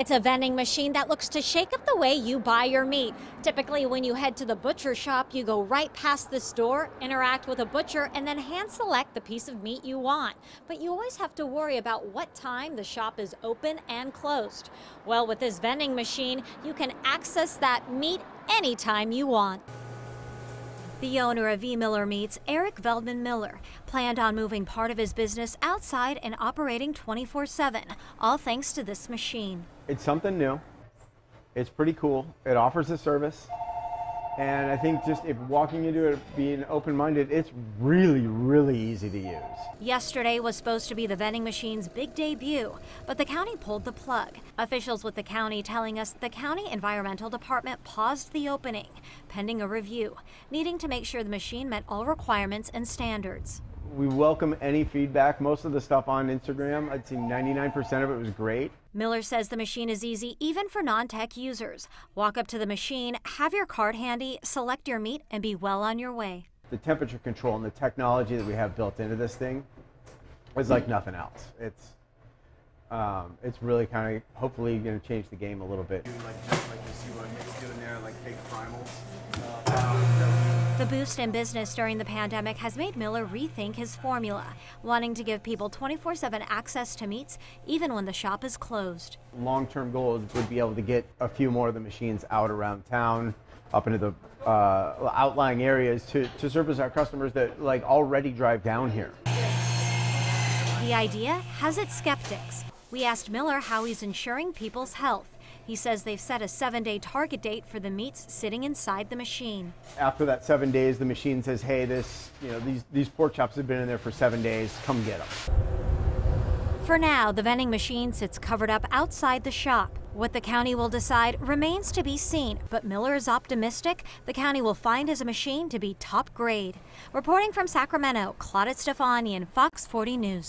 It's a vending machine that looks to shake up the way you buy your meat. Typically, when you head to the butcher shop, you go right past the store, interact with a butcher, and then hand select the piece of meat you want. But you always have to worry about what time the shop is open and closed. Well, with this vending machine, you can access that meat anytime you want. The owner of V. Miller Meats, Eric Veldman Miller, planned on moving part of his business outside and operating 24 7, all thanks to this machine. It's something new. It's pretty cool. It offers a service. And I think just if walking into it being open minded, it's really, really easy to use. Yesterday was supposed to be the vending machine's big debut, but the county pulled the plug. Officials with the county telling us the county environmental department paused the opening, pending a review, needing to make sure the machine met all requirements and standards. We welcome any feedback. Most of the stuff on Instagram, I'd say 99% of it was great. Miller says the machine is easy even for non tech users. Walk up to the machine, have your card handy, select your meat, and be well on your way. The temperature control and the technology that we have built into this thing is like nothing else. It's um, it's really kind of hopefully going to change the game a little bit. Like, like you see what Nick's doing there, like big primals. The boost in business during the pandemic has made Miller rethink his formula, wanting to give people 24 7 access to meats even when the shop is closed. Long term goal would be able to get a few more of the machines out around town, up into the uh, outlying areas to, to service our customers that like already drive down here. The idea has its skeptics. We asked Miller how he's ensuring people's health. He says they've set a seven day target date for the meats sitting inside the machine. After that seven days, the machine says, hey, this, you know, these, these pork chops have been in there for seven days, come get them. For now, the vending machine sits covered up outside the shop. What the county will decide remains to be seen, but Miller is optimistic the county will find his machine to be top grade. Reporting from Sacramento, Claudette Stefanian, Fox 40 News.